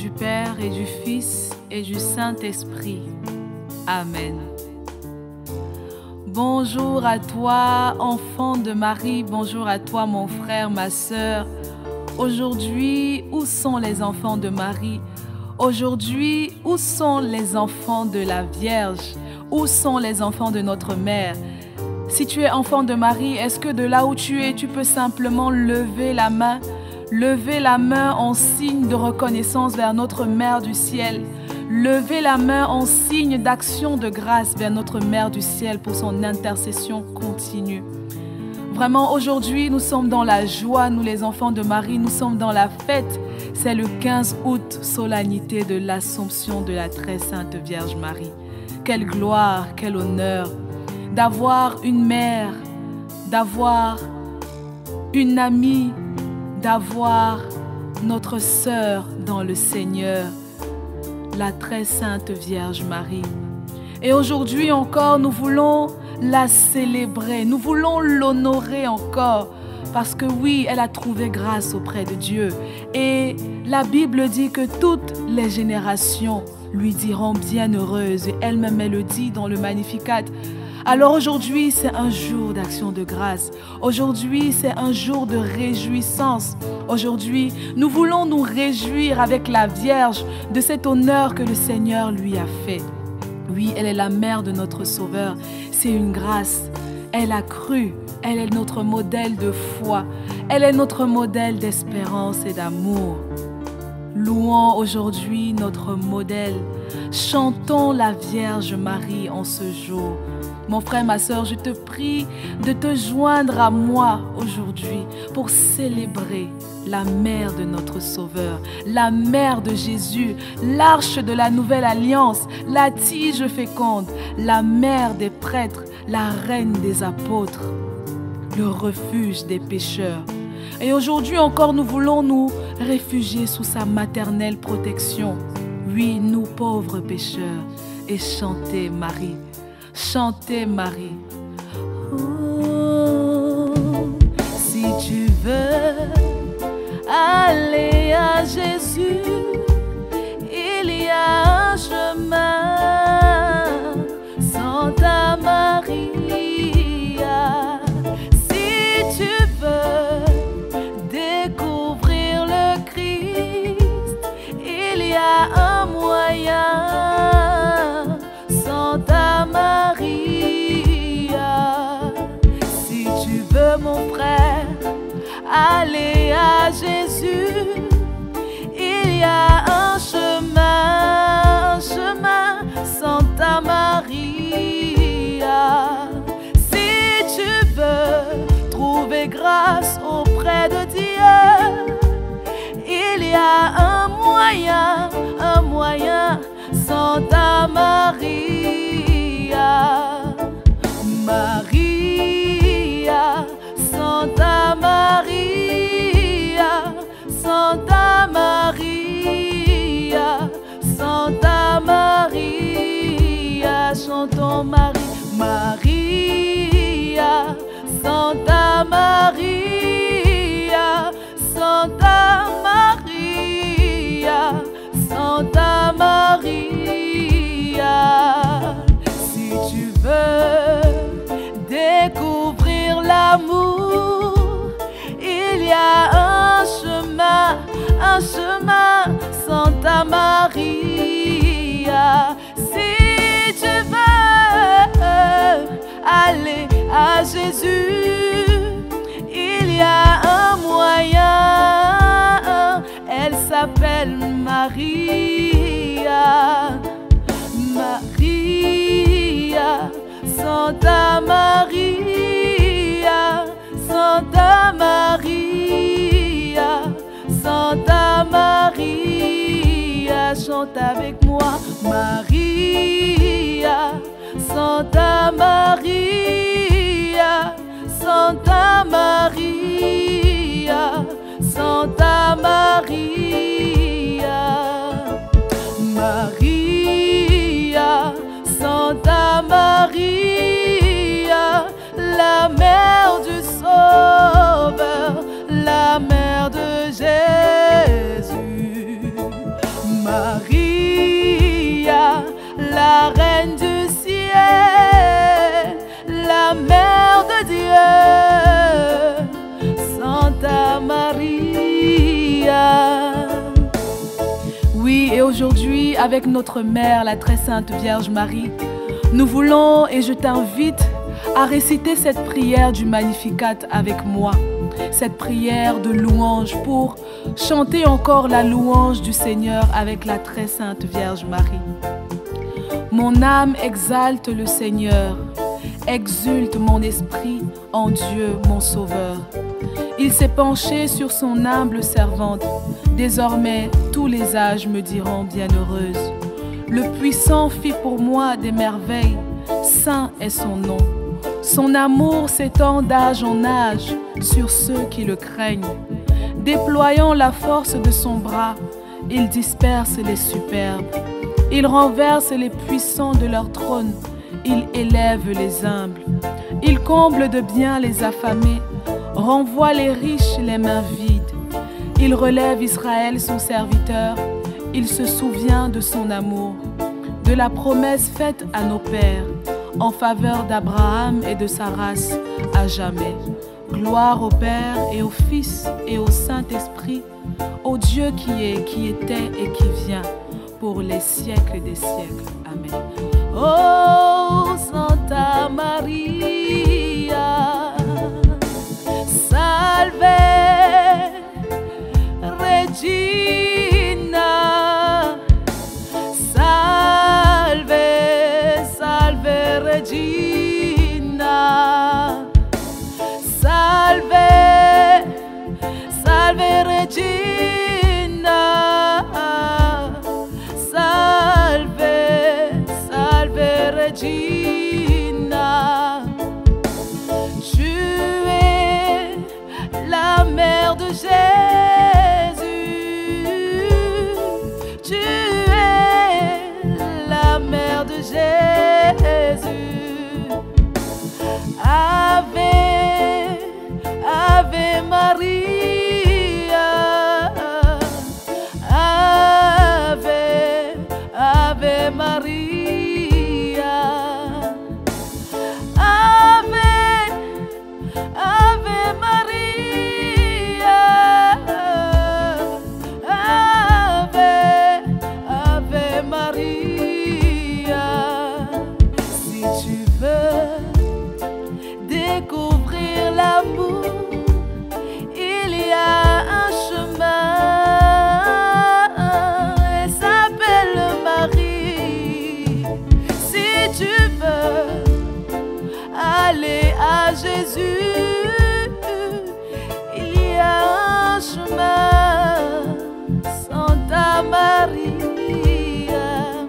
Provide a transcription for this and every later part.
du Père et du Fils et du Saint-Esprit. Amen. Bonjour à toi, enfant de Marie, bonjour à toi, mon frère, ma sœur. Aujourd'hui, où sont les enfants de Marie? Aujourd'hui, où sont les enfants de la Vierge? Où sont les enfants de notre mère? Si tu es enfant de Marie, est-ce que de là où tu es, tu peux simplement lever la main? Lever la main en signe de reconnaissance vers notre Mère du ciel. Lever la main en signe d'action de grâce vers notre Mère du ciel pour son intercession continue. Vraiment, aujourd'hui, nous sommes dans la joie, nous les enfants de Marie, nous sommes dans la fête. C'est le 15 août, solennité de l'Assomption de la très sainte Vierge Marie. Quelle gloire, quel honneur d'avoir une mère, d'avoir une amie, d'avoir notre sœur dans le Seigneur, la très sainte Vierge Marie. Et aujourd'hui encore, nous voulons la célébrer, nous voulons l'honorer encore, parce que oui, elle a trouvé grâce auprès de Dieu. Et la Bible dit que toutes les générations lui diront bienheureuse, elle-même elle le dit dans le Magnificat. Alors aujourd'hui, c'est un jour d'action de grâce. Aujourd'hui, c'est un jour de réjouissance. Aujourd'hui, nous voulons nous réjouir avec la Vierge de cet honneur que le Seigneur lui a fait. Oui, elle est la mère de notre Sauveur. C'est une grâce. Elle a cru. Elle est notre modèle de foi. Elle est notre modèle d'espérance et d'amour. Louons aujourd'hui notre modèle. Chantons la Vierge Marie en ce jour. Mon frère, ma soeur, je te prie de te joindre à moi aujourd'hui pour célébrer la mère de notre Sauveur, la mère de Jésus, l'arche de la nouvelle alliance, la tige féconde, la mère des prêtres, la reine des apôtres, le refuge des pécheurs. Et aujourd'hui encore, nous voulons nous réfugier sous sa maternelle protection. Oui, nous pauvres pécheurs, et chanter Marie. Chantez Marie. Oh, si tu veux aller à Jésus, Jésus, il y a un chemin, un chemin, Santa Maria. Si tu veux trouver grâce auprès de Dieu, il y a un moyen, un moyen, Santa Maria. Santa Maria, Santa Maria, chantons Marie, Maria, Santa Maria, Santa Maria, Santa Maria. Si tu veux découvrir l'amour, il y a chemin, Santa Maria. Si tu veux aller à Jésus, il y a un moyen, elle s'appelle Maria. Maria, Santa Maria, Santa Maria, Santa Maria, chante avec moi, Maria, Santa Maria, Santa Maria, Santa Maria, Maria, Santa Maria, et aujourd'hui, avec notre mère, la très sainte Vierge Marie, nous voulons, et je t'invite à réciter cette prière du Magnificat avec moi cette prière de louange pour chanter encore la louange du Seigneur avec la très sainte Vierge Marie. Mon âme exalte le Seigneur, exulte mon esprit en Dieu mon Sauveur. Il s'est penché sur son humble servante. Désormais, tous les âges me diront bienheureuse. Le puissant fit pour moi des merveilles, saint est son nom. Son amour s'étend d'âge en âge sur ceux qui le craignent. Déployant la force de son bras, il disperse les superbes. Il renverse les puissants de leur trône. Il élève les humbles. Il comble de bien les affamés. Renvoie les riches les mains vides. Il relève Israël son serviteur. Il se souvient de son amour, de la promesse faite à nos pères en faveur d'Abraham et de sa race à jamais. Gloire au Père et au Fils et au Saint-Esprit, au Dieu qui est, qui était et qui vient, pour les siècles des siècles. Amen. Oh Santa Maria, Maria,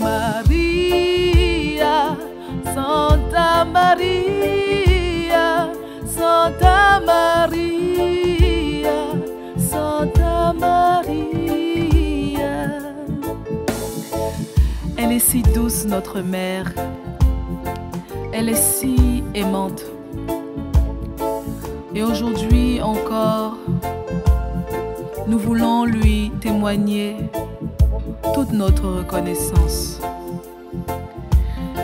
Maria, Santa Maria, Santa Maria, Santa Maria. Elle est si douce, notre mère. Elle est si aimante. Et aujourd'hui encore, nous voulons lui témoigner toute notre reconnaissance.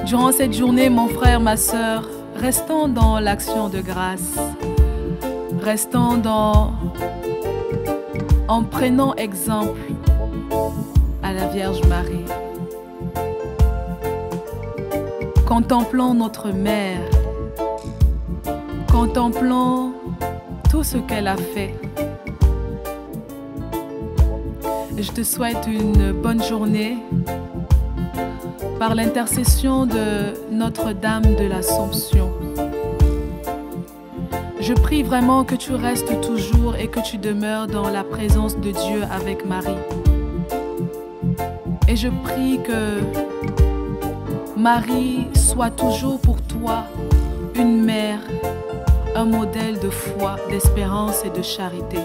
Durant cette journée, mon frère, ma sœur, restons dans l'action de grâce. Restons dans en prenant exemple à la Vierge Marie. Contemplons notre mère. Contemplons tout ce qu'elle a fait. Je te souhaite une bonne journée par l'intercession de Notre-Dame de l'Assomption. Je prie vraiment que tu restes toujours et que tu demeures dans la présence de Dieu avec Marie. Et je prie que Marie soit toujours pour toi une mère, un modèle de foi, d'espérance et de charité.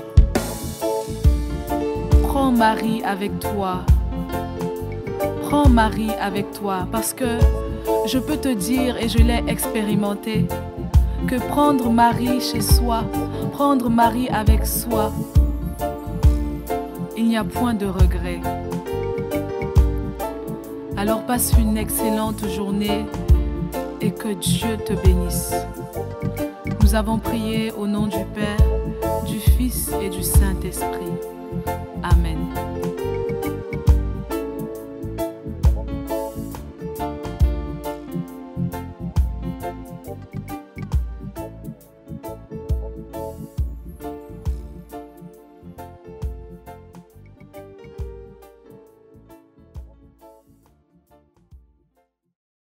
Marie avec toi. Prends Marie avec toi parce que je peux te dire et je l'ai expérimenté que prendre Marie chez soi, prendre Marie avec soi, il n'y a point de regret. Alors passe une excellente journée et que Dieu te bénisse. Nous avons prié au nom du Père, du Fils et du Saint-Esprit. Amén.